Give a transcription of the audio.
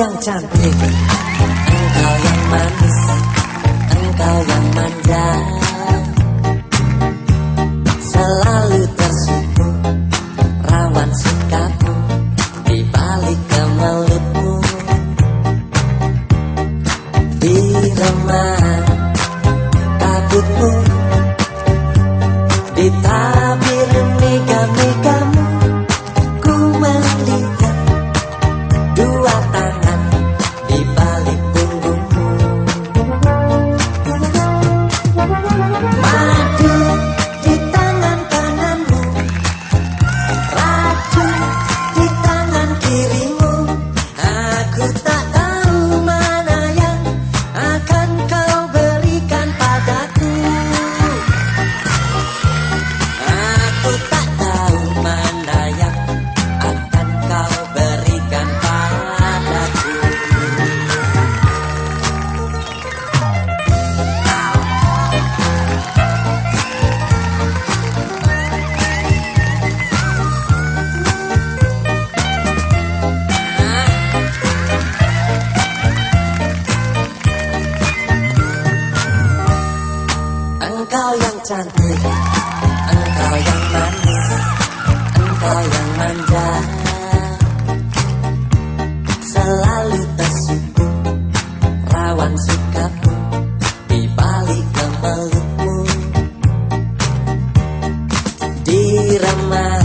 yang cantik Engkau yang manis Engkau yang manja Selalu tersipu Rawan sikapmu Di balik kemelutmu Di remah takutmu. Engkau yang cantik Engkau yang manis Engkau yang manja. Selalu tersenyum, Rawan sikapmu Di balik kemelukmu Di remah